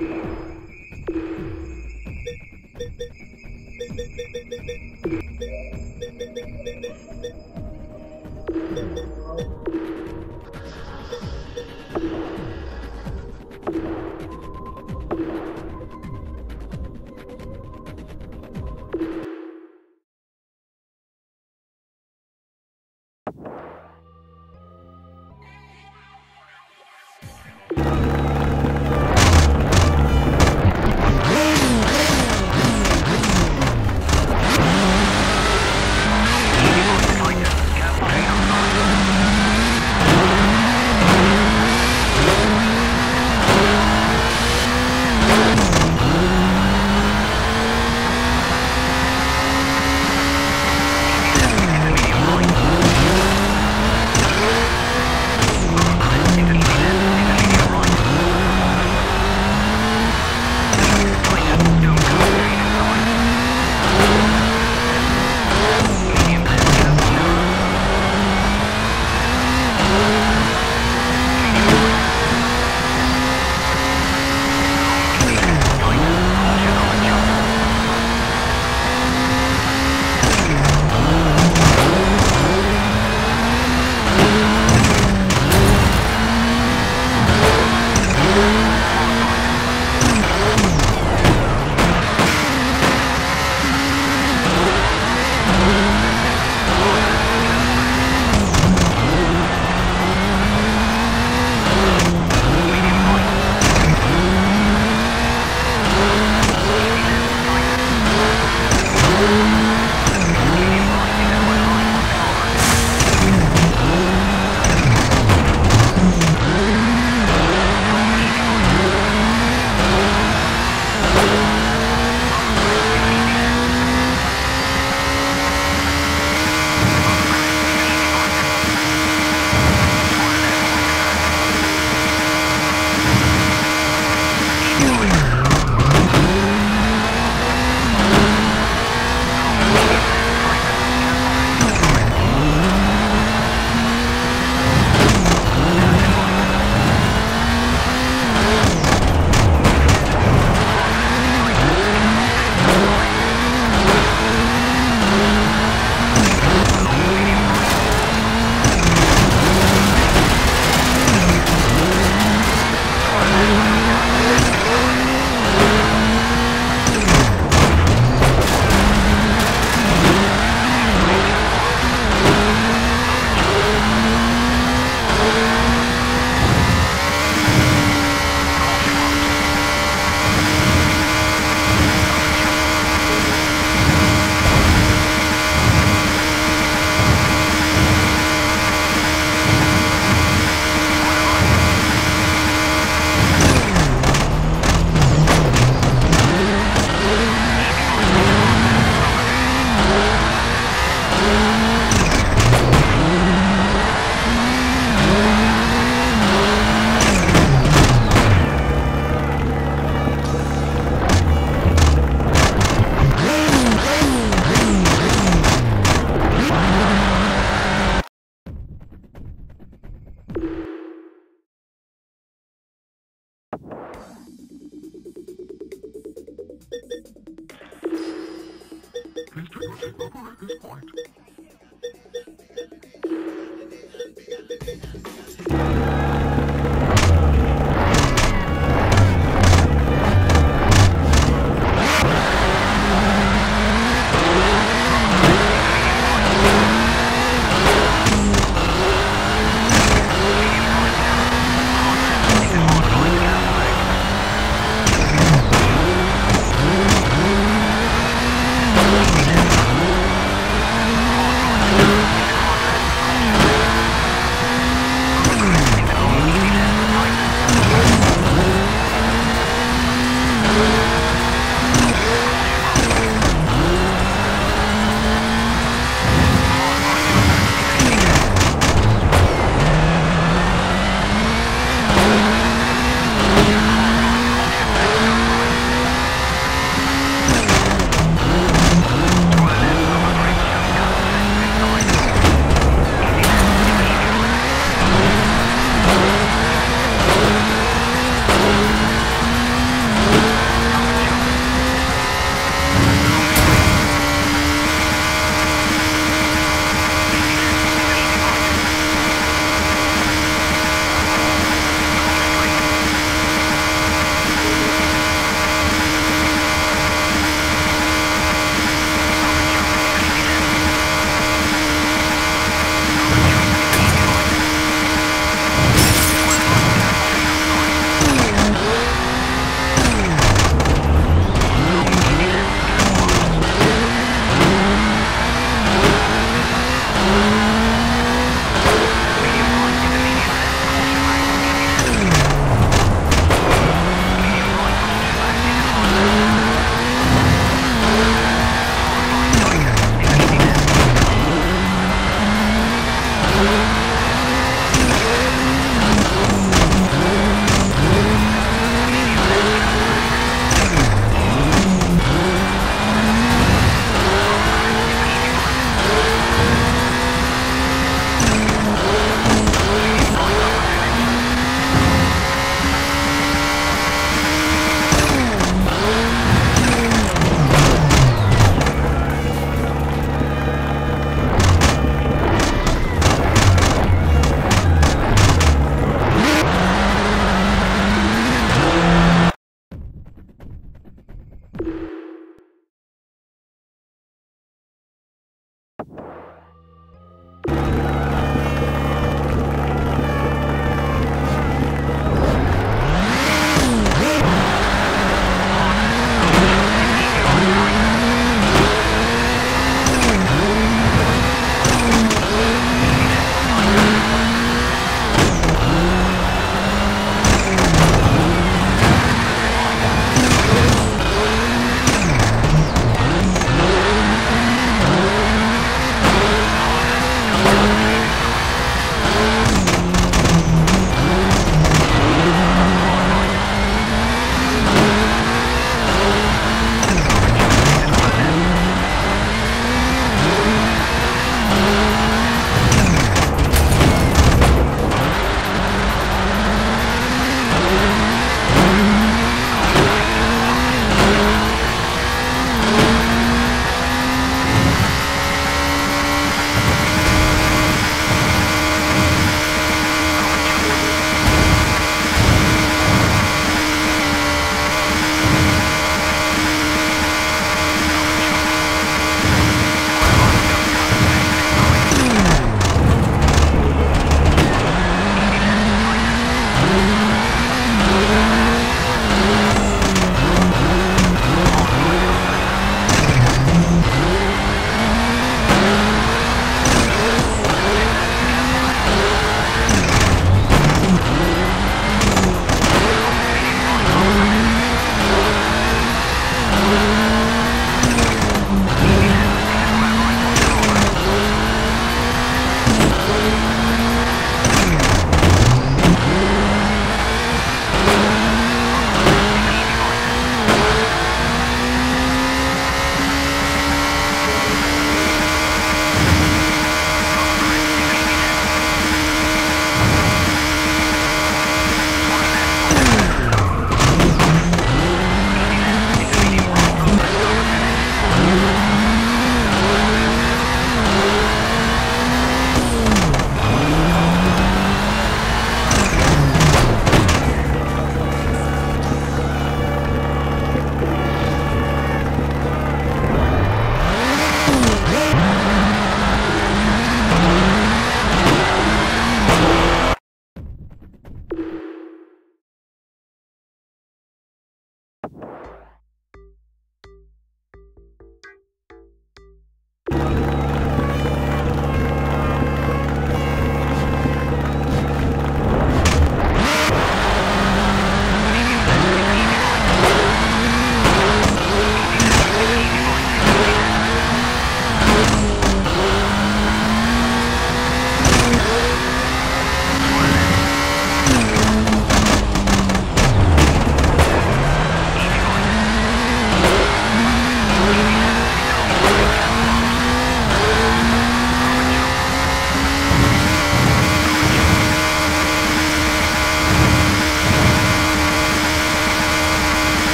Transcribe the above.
you. Thank Good point.